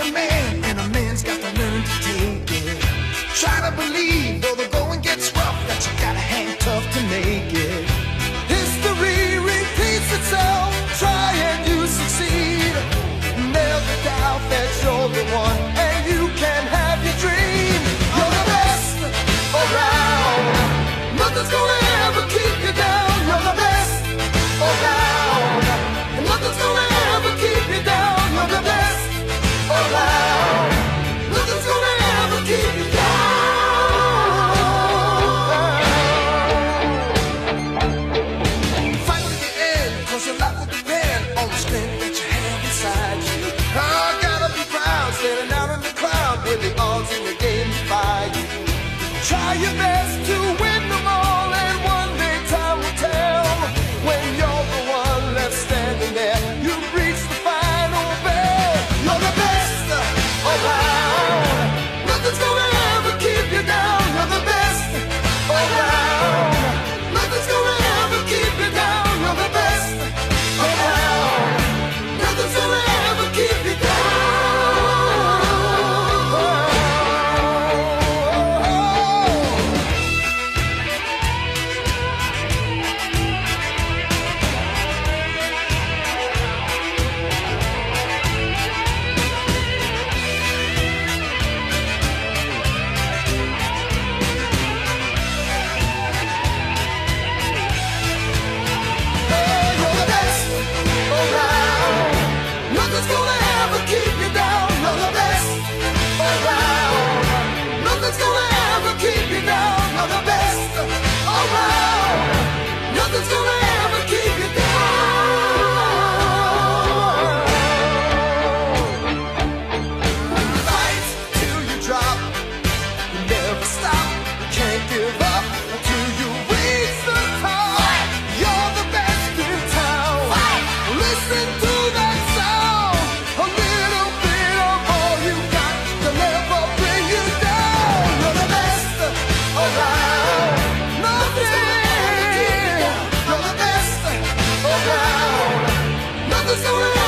Cause you're your best to win. Cause I wanna